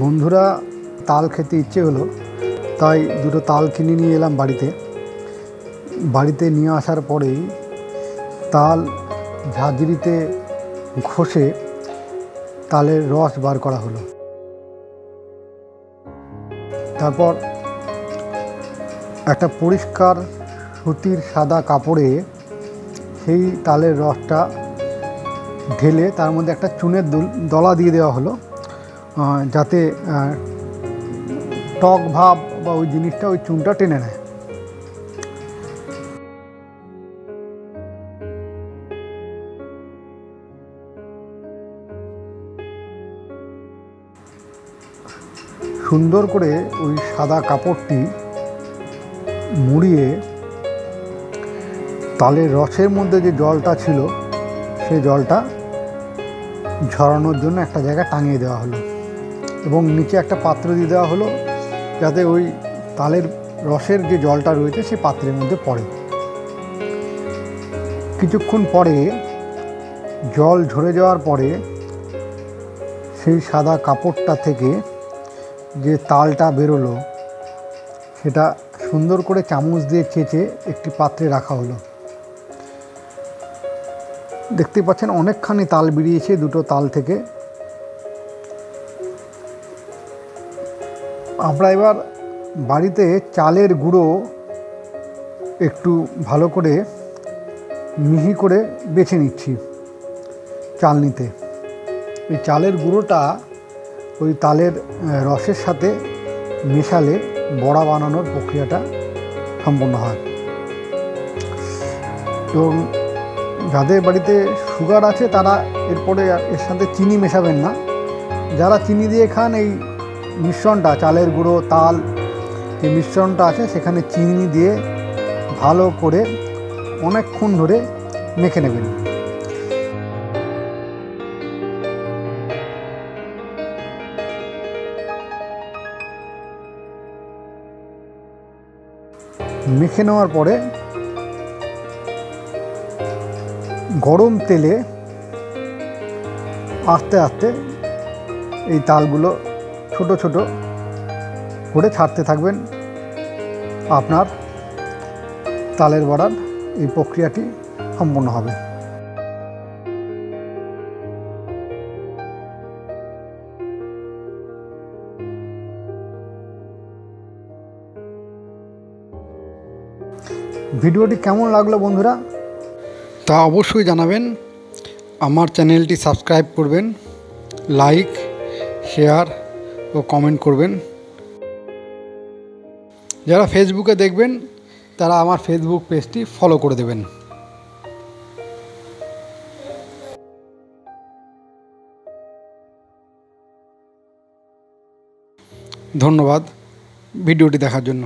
বন্ধুরা, তাল খেতে ইচ্ছে হলো, তাই দুটো তাল কিনে নিয়ে এলাম বাড়িতে। বাড়িতে নিয়ে আসার পরেই তাল ঝাঁঝরিতে ঘষে তালের রস বার করা হলো। তারপর একটা পরিষ্কার সুতির সাদা কাপড়ে সেই তালের রসটা ঢেলে তার মধ্যে একটা চুনের দুল- দিয়ে দেওয়া হলো যাতে টক ভাব বা ওই জিনিসটা ওই চুনটা টেনে নেয়। সুন্দর করে ওই সাদা কাপড়টি মুড়িয়ে তালের রসের মধ্যে যে জলটা ছিল সেই জলটা ঝরানোর জন্য একটা জায়গায় টাঙিয়ে দেওয়া হলো। এবং নিচে একটা পাত্র দিয়ে দেওয়া হলো যাতে ওই তালের রসের যে জলটা রয়েছে সে পাত্রের মধ্যে পড়ে। কিছুক্ষণ পরে জল ঝরে যাওয়ার পরে সেই সাদা কাপড়টা থেকে যে তালটা বেরোলো, সেটা সুন্দর করে চামচ দিয়ে চেঁচে একটি পাত্রে রাখা হলো। দেখতে পাচ্ছেন, অনেকখানি তাল বেরিয়েছে দুটো তাল থেকে। আমরা এবার বাড়িতে চালের গুঁড়ো একটু ভালো করে মিহি করে বেছে নিচ্ছি চালনিতে এই চালের গুঁড়োটা ওই তালের রসের সাথে মেশালে বড়া বানানোর প্রক্রিয়াটা সম্পন্ন হয়। এবং যাদের বাড়িতে সুগার আছে তারা এরপরে এর সাথে চিনি মেশাবেন না। যারা চিনি দিয়ে খান এই মিশ্রণটা, চালের গুঁড়ো, তাল যে মিশ্রণটা আছে, সেখানে চিনি দিয়ে ভালো করে অনেকক্ষণ ধরে মেখে নেবেন। মেখে নেওয়ার পরে গরম তেলে আস্তে আস্তে এই তালগুলো ছোট ছোট করে ছাড়তে থাকবেন। আপনার তালের বড়ার এই প্রক্রিয়াটি সম্পন্ন হবে। ভিডিওটি কেমন লাগল বন্ধুরা? তা অবশ্যই জানাবেন। আমার চ্যানেলটি সাবস্ক্রাইব করবেন, লাইক, শেয়ার ও কমেন্ট করবেন। যারা ফেসবুকে দেখবেন, তারা আমার ফেসবুক পেজটি ফলো করে দেবেন। ধন্যবাদ ভিডিওটি দেখার জন্য।